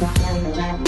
Dạ, Thank you.